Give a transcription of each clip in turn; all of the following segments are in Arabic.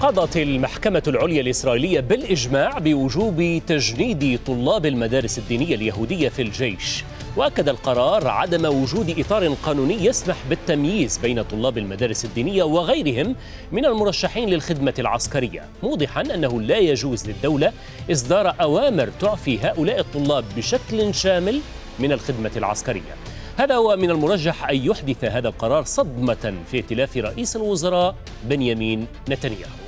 قضت المحكمة العليا الإسرائيلية بالإجماع بوجوب تجنيد طلاب المدارس الدينية اليهودية في الجيش. وأكد القرار عدم وجود إطار قانوني يسمح بالتمييز بين طلاب المدارس الدينية وغيرهم من المرشحين للخدمة العسكرية موضحا أنه لا يجوز للدولة إصدار أوامر تعفي هؤلاء الطلاب بشكل شامل من الخدمة العسكرية. هذا هو من المرجح أن يحدث هذا القرار صدمة في ائتلاف رئيس الوزراء بنيامين نتنياهو.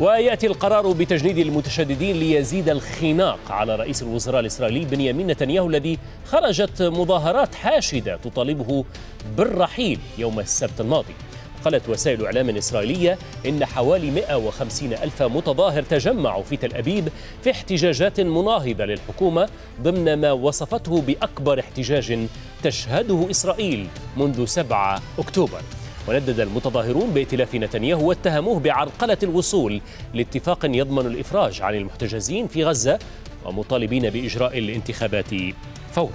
ويأتي القرار بتجنيد المتشددين ليزيد الخناق على رئيس الوزراء الإسرائيلي بنيامين نتنياهو الذي خرجت مظاهرات حاشدة تطالبه بالرحيل يوم السبت الماضي. قالت وسائل إعلام إسرائيلية إن حوالي 150 ألف متظاهر تجمعوا في تل أبيب في احتجاجات مناهضة للحكومة ضمن ما وصفته بأكبر احتجاج تشهده إسرائيل منذ 7 أكتوبر. وندد المتظاهرون بائتلاف نتنياهو واتهموه بعرقلة الوصول لاتفاق يضمن الإفراج عن المحتجزين في غزة ومطالبين بإجراء الانتخابات فوراً.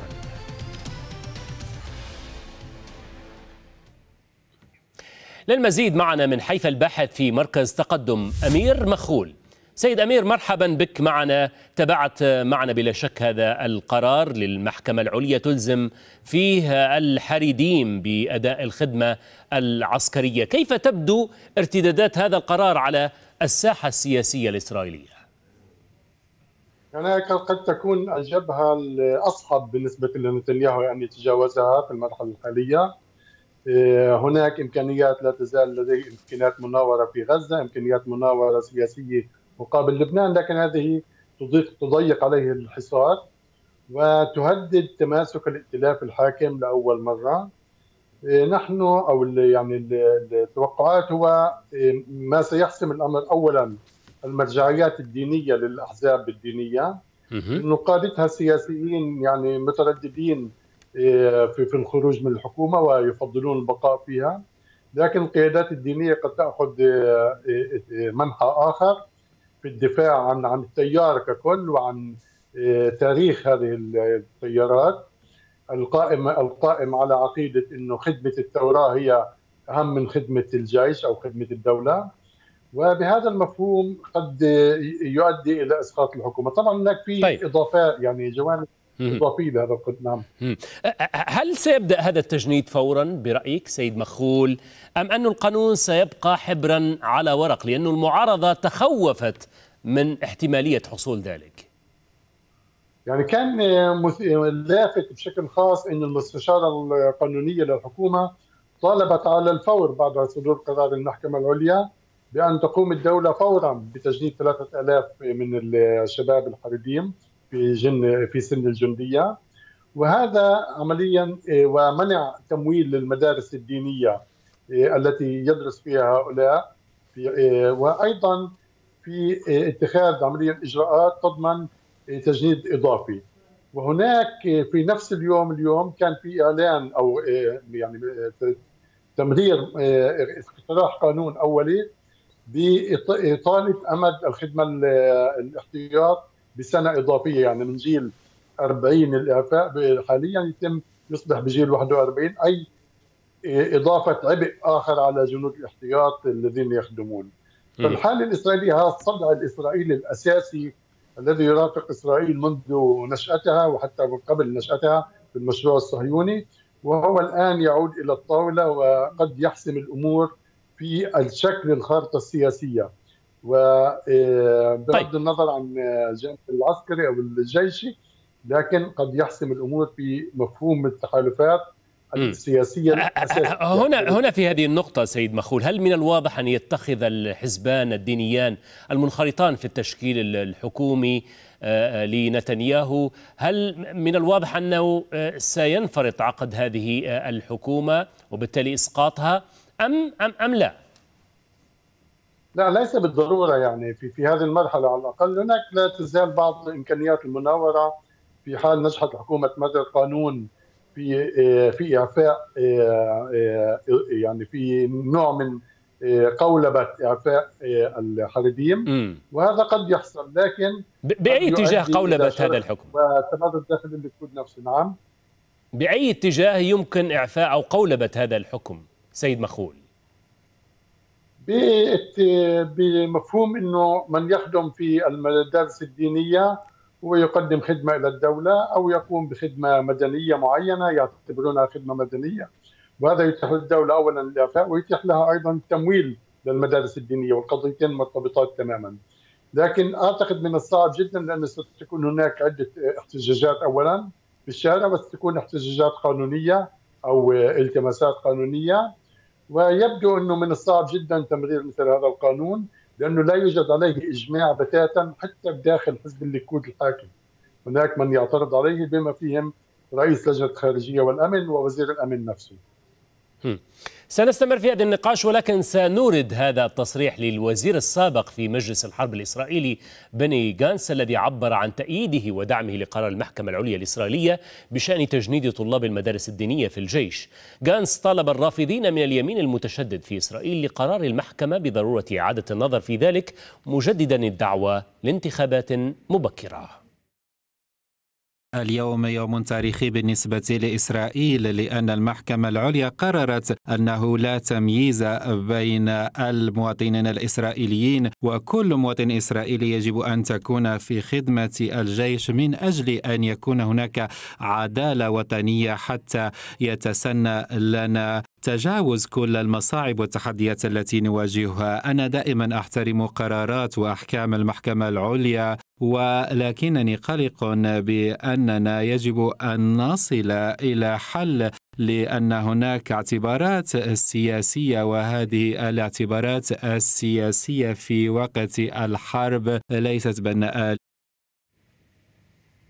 للمزيد معنا من حيفا الباحث في مركز تقدم أمير مخول. سيد أمير مرحبا بك معنا. تبعت معنا بلا شك هذا القرار للمحكمة العليا تلزم فيه الحريديم بأداء الخدمة العسكرية. كيف تبدو ارتدادات هذا القرار على الساحة السياسية الإسرائيلية؟ يعني قد تكون الجبهة الأصعب بالنسبة لنتنياهو يعني تجاوزها في المرحلة الحالية. هناك إمكانيات لا تزال لديه إمكانيات مناورة في غزة، إمكانيات مناورة سياسية مقابل لبنان، لكن هذه تضيق تضيق عليه الحصار وتهدد تماسك الائتلاف الحاكم لأول مرة. نحن أو يعني التوقعات هو ما سيحسم الأمر. اولا المرجعيات الدينية للأحزاب الدينية انه قادتها السياسيين يعني مترددين في في الخروج من الحكومة ويفضلون البقاء فيها. لكن القيادات الدينية قد تأخذ منحى آخر. في الدفاع عن عن التيار ككل وعن تاريخ هذه التيارات. القائم القائم على عقيدة إنه خدمة التوراه هي أهم من خدمة الجيش أو خدمة الدولة. وبهذا المفهوم قد يؤدي إلى إسقاط الحكومة، طبعا هناك في طيب. إضافات يعني جوانب إضافية لهذا القسم نعم. هل سيبدأ هذا التجنيد فورا برأيك سيد مخول أم أن القانون سيبقى حبرا على ورق لأن المعارضة تخوفت من احتمالية حصول ذلك؟ يعني كان لافت بشكل خاص إن المستشاره القانونية للحكومة طالبت على الفور بعد صدور قرار المحكمة العليا بأن تقوم الدولة فورا بتجنيد 3000 من الشباب الحربيين في جن في سن الجندية. وهذا عمليا آه، ومنع تمويل للمدارس الدينية آه، التي يدرس فيها هؤلاء. آه، وأيضا في اتخاذ عمليا إجراءات تضمن تجنيد إضافي. وهناك في نفس اليوم اليوم كان في إعلان أو يعني تمرير اقتراح قانون أولي بإطالة أمد الخدمة الاحتياط بسنة إضافية يعني من جيل 40 الإعفاء حاليا يتم يصبح بجيل 41 أي إضافة عبء آخر على جنود الاحتياط الذين يخدمون. فالحالة الإسرائيلية هذا الصدع الإسرائيلي الأساسي الذي يرافق إسرائيل منذ نشأتها وحتى من قبل نشأتها في المشروع الصهيوني وهو الآن يعود إلى الطاولة وقد يحسم الأمور في الشكل الخارطة السياسية وبغض طيب. النظر عن الجانب العسكري أو الجيشي لكن قد يحسم الأمور في مفهوم التحالفات السياسية الأساسية. هنا هنا في هذه النقطة سيد مخول، هل من الواضح أن يتخذ الحزبان الدينيان المنخرطان في التشكيل الحكومي لنتنياهو، هل من الواضح أنه سينفرط عقد هذه الحكومة وبالتالي إسقاطها أم أم أم لا؟ لا ليس بالضرورة يعني في في هذه المرحلة. على الأقل هناك لا تزال بعض إمكانيات المناورة في حال نجحت الحكومة تمرر قانون في في إعفاء يعني في نوع من قولبة إعفاء الحريديم. وهذا قد يحصل لكن بأي اتجاه قولبة هذا الحكم؟ وتمرد داخل الليكود نفسه. نعم. بأي اتجاه يمكن إعفاء أو قولبة هذا الحكم سيد مخول؟ بمفهوم إنه من يخدم في المدارس الدينية هو يقدم خدمة إلى الدولة أو يقوم بخدمة مدنية معينة يعتبرونها خدمة مدنية وهذا يتيح للدولة اولا الاعفاء ويتيح لها أيضا تمويل للمدارس الدينية والقضيتين مرتبطات تماما. لكن أعتقد من الصعب جدا لأن ستكون هناك عدة احتجاجات اولا في الشارع وستكون احتجاجات قانونية أو التماسات قانونية ويبدو إنه من الصعب جدا تمرير مثل هذا القانون لأنه لا يوجد عليه إجماع بتاتا حتى بداخل حزب الليكود الحاكم. هناك من يعترض عليه بما فيهم رئيس لجنة الخارجيه والأمن ووزير الأمن نفسه. سنستمر في هذا النقاش ولكن سنورد هذا التصريح للوزير السابق في مجلس الحرب الإسرائيلي بني جانس الذي عبر عن تأييده ودعمه لقرار المحكمة العليا الإسرائيلية بشأن تجنيد طلاب المدارس الدينية في الجيش. جانس طالب الرافضين من اليمين المتشدد في إسرائيل لقرار المحكمة بضرورة إعادة النظر في ذلك مجددا الدعوة لانتخابات مبكرة. اليوم يوم تاريخي بالنسبة لإسرائيل لأن المحكمة العليا قررت أنه لا تمييز بين المواطنين الإسرائيليين وكل مواطن إسرائيلي يجب أن تكون في خدمة الجيش من أجل أن يكون هناك عدالة وطنية حتى يتسنى لنا تجاوز كل المصاعب والتحديات التي نواجهها. أنا دائما أحترم قرارات وأحكام المحكمة العليا ولكنني قلق بأننا يجب أن نصل إلى حل لأن هناك اعتبارات سياسية وهذه الاعتبارات السياسية في وقت الحرب ليست بناءة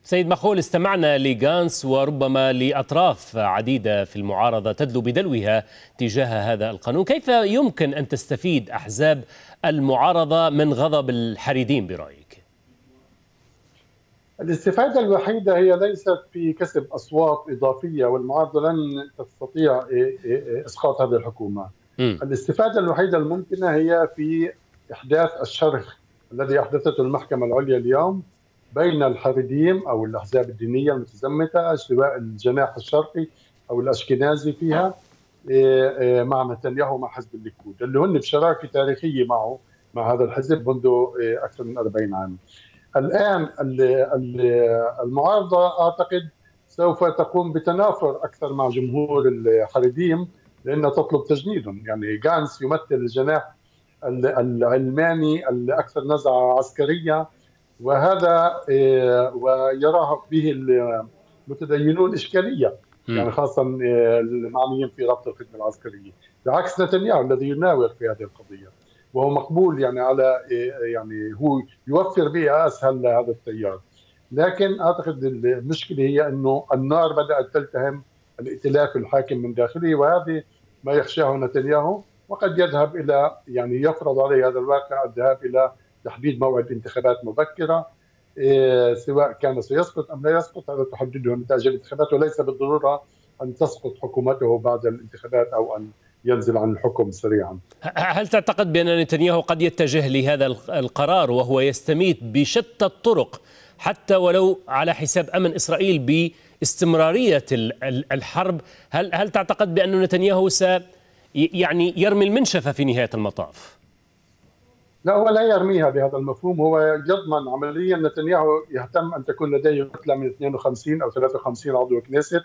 سيد مخول استمعنا لغانس وربما لأطراف عديدة في المعارضة تدلو بدلوها تجاه هذا القانون كيف يمكن أن تستفيد أحزاب المعارضة من غضب الحريدين برأيك؟ الاستفادة الوحيدة هي ليست في كسب أصوات إضافية والمعارضة لن تستطيع إسقاط هذه الحكومة م. الاستفادة الوحيدة الممكنة هي في إحداث الشرخ الذي أحدثته المحكمة العليا اليوم بين الحريديم أو الأحزاب الدينية المتزمتة سواء الجناح الشرقي أو الأشكنازي فيها إيه، إيه، مع نتنياهو مع حزب الليكود اللي هن بشراكة تاريخية معه مع هذا الحزب منذ إيه، أكثر من 40 عام. الآن المعارضة أعتقد سوف تقوم بتنافر أكثر مع جمهور الحريديم لانها تطلب تجنيدهم، يعني جانس يمثل الجناح العلماني الأكثر نزعة عسكرية وهذا آه، ويراه به المتدينون إشكالية يعني خاصه آه، المعنيين في ربط الخدمة العسكرية بعكس نتنياهو الذي يناور في هذه القضية وهو مقبول يعني على آه، يعني هو يوفر بيئه أسهل لهذا التيار. لكن أعتقد المشكلة هي أنه النار بدأت تلتهم الائتلاف الحاكم من داخله وهذه ما يخشاه نتنياهو وقد يذهب إلى يعني يفرض عليه هذا الواقع الذهاب إلى تحديد موعد انتخابات مبكرة إيه، سواء كان سيسقط أم لا يسقط هذا تحدده نتائج الانتخابات وليس بالضرورة أن تسقط حكومته بعد الانتخابات أو أن ينزل عن الحكم سريعا. هل تعتقد بأن نتنياهو قد يتجه لهذا القرار وهو يستميت بشتى الطرق حتى ولو على حساب أمن إسرائيل باستمرارية الحرب، هل هل تعتقد بأن نتنياهو س يعني يرمي المنشفة في نهاية المطاف؟ لا هو لا يرميها بهذا المفهوم. هو يضمن عمليا نتنياهو يهتم أن تكون لديه كتله من 52 أو 53 عضو كنيست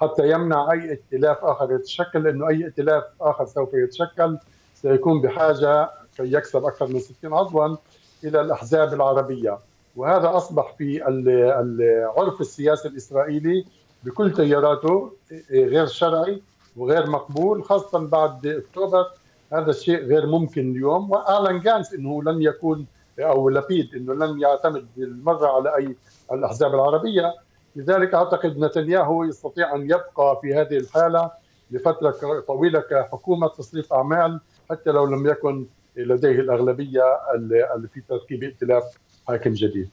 حتى يمنع أي ائتلاف آخر يتشكل لأنه أي ائتلاف آخر سوف يتشكل سيكون بحاجة كي يكسب أكثر من 60 عضوا إلى الأحزاب العربية. وهذا أصبح في العرف السياسي الإسرائيلي بكل تياراته غير شرعي وغير مقبول خاصه بعد أكتوبر هذا الشيء غير ممكن اليوم واعلن جانس إنه لن يكون أو لبيد إنه لن يعتمد بالمرة على أي الأحزاب العربية لذلك أعتقد نتنياهو يستطيع أن يبقى في هذه الحالة لفترة طويلة كحكومة تصريف أعمال حتى لو لم يكن لديه الأغلبية اللي في تركيب ائتلاف حاكم جديد.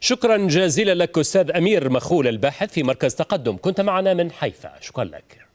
شكرا جزيلا لك أستاذ أمير مخول الباحث في مركز تقدم كنت معنا من حيفا شكرا لك.